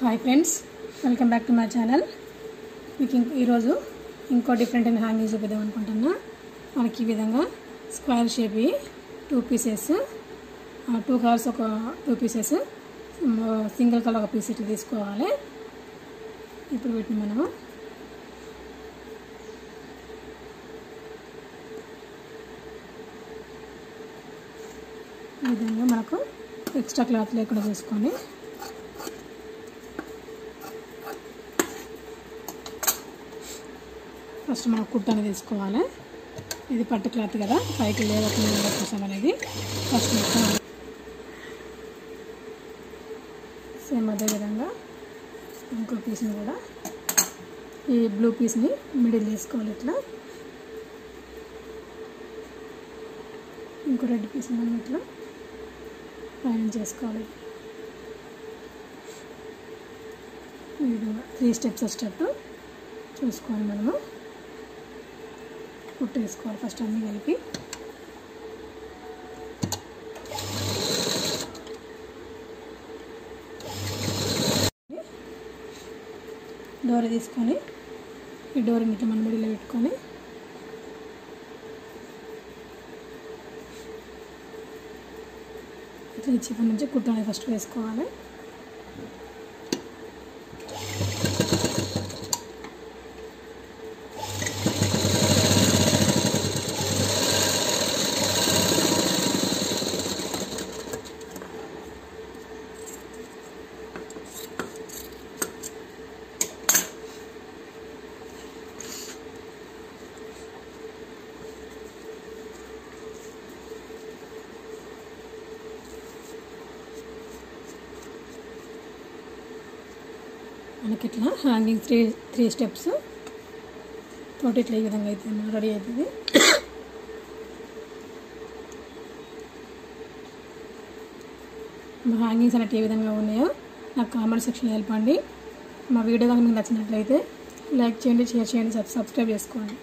Hi friends welcome back to my channel మీకు ఇంక ఈరోజు ఇంకో డిఫరెంట్ అయిన హ్యాంగింగ్ చూపిద్దాం అనుకుంటున్నా. మనకి ఈ విధంగా square shape two pieces two colours ఒక టూ పీసెస్ సింగిల్ కలర్ ఒక పీస్ ఇట్లా తీసుకోవాలి. ఇప్పుడు వీటిని మనము ఈ విధంగా మనకు ఎక్స్ట్రా క్లాత్ లేకుండా చూసుకొని ఫస్ట్ మనం కుట్టని తీసుకోవాలి. ఇది పట్టు క్లాత్ కదా పైకి లేవకుండా కోసం అనేది. ఫస్ట్ మొత్తం సేమ్ అదే విధంగా ఇంకో పీస్ని కూడా ఈ బ్లూ పీస్ని మిడిల్ తీసుకోవాలి ఇట్లా. ఇంకో రెడ్ పీస్ మనం ఇట్లా ప్రయాణం చేసుకోవాలి. ఈ విధంగా త్రీ స్టెప్స్ స్టెప్ చూసుకోవాలి మనము. పుట్టు వేసుకోవాలి ఫస్ట్ అన్నీ కలిపి. డోర తీసుకొని ఈ డోర్ని ఇట్లా మనబడిలో పెట్టుకొని ఇట్లా ఈ చిప్ప నుంచి కుట్టు అనేది ఫస్ట్ వేసుకోవాలి. మనకి ఇట్లా హ్యాంగింగ్ త్రీ త్రీ స్టెప్స్ తోటి ఇట్లా ఈ విధంగా అయితే రెడీ అవుతుంది మా హ్యాంగింగ్స్ అనేవి ఏ విధంగా ఉన్నాయో నాకు కామెంట్ సెక్షన్లో తెలపండి మా వీడియో కనుక మీకు నచ్చినట్లయితే లైక్ చేయండి షేర్ చేయండి సబ్స్క్రైబ్ చేసుకోండి.